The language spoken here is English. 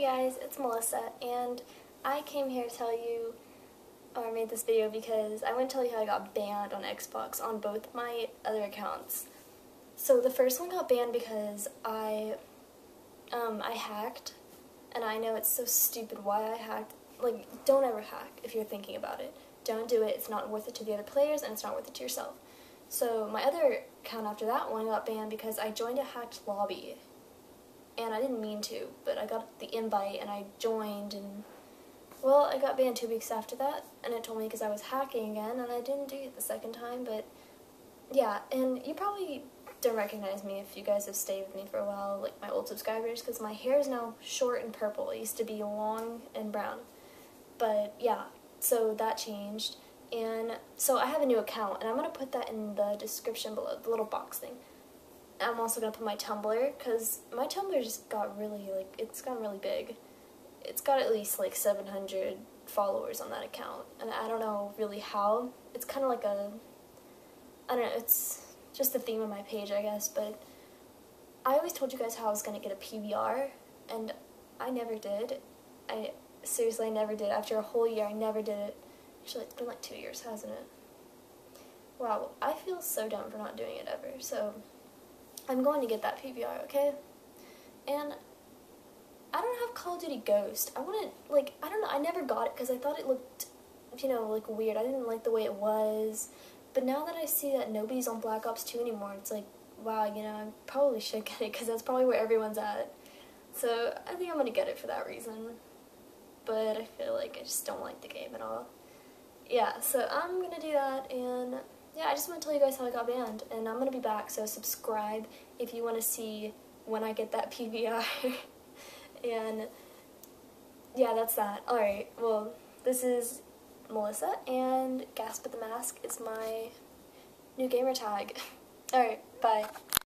Hey guys, it's Melissa, and I came here to tell you, or I made this video because I want to tell you how I got banned on Xbox on both my other accounts. So the first one got banned because I, um, I hacked, and I know it's so stupid why I hacked. Like, don't ever hack if you're thinking about it. Don't do it, it's not worth it to the other players, and it's not worth it to yourself. So my other account after that one got banned because I joined a hacked lobby and I didn't mean to, but I got the invite and I joined and well, I got banned two weeks after that, and it told me because I was hacking again, and I didn't do it the second time, but yeah, and you probably don't recognize me if you guys have stayed with me for a while, like my old subscribers, because my hair is now short and purple. It used to be long and brown, but yeah, so that changed, and so I have a new account, and I'm going to put that in the description below, the little box thing. I'm also to put my Tumblr, because my Tumblr just got really, like, it's gotten really big. It's got at least, like, 700 followers on that account, and I don't know really how. It's kind of like a, I don't know, it's just the theme of my page, I guess, but I always told you guys how I was to get a PVR, and I never did. I, seriously, I never did. After a whole year, I never did it. Actually, it's been like two years, hasn't it? Wow, I feel so dumb for not doing it ever, so... I'm going to get that PVR, okay? And I don't have Call of Duty Ghost. I want to, like, I don't know, I never got it because I thought it looked, you know, like, weird. I didn't like the way it was. But now that I see that nobody's on Black Ops 2 anymore, it's like, wow, you know, I probably should get it because that's probably where everyone's at. So I think I'm going to get it for that reason. But I feel like I just don't like the game at all. Yeah, so I'm going to do that and yeah, I just want to tell you guys how I got banned, and I'm going to be back, so subscribe if you want to see when I get that PVR. and yeah, that's that. Alright, well, this is Melissa, and Gasp at the Mask is my new gamer tag. Alright, bye.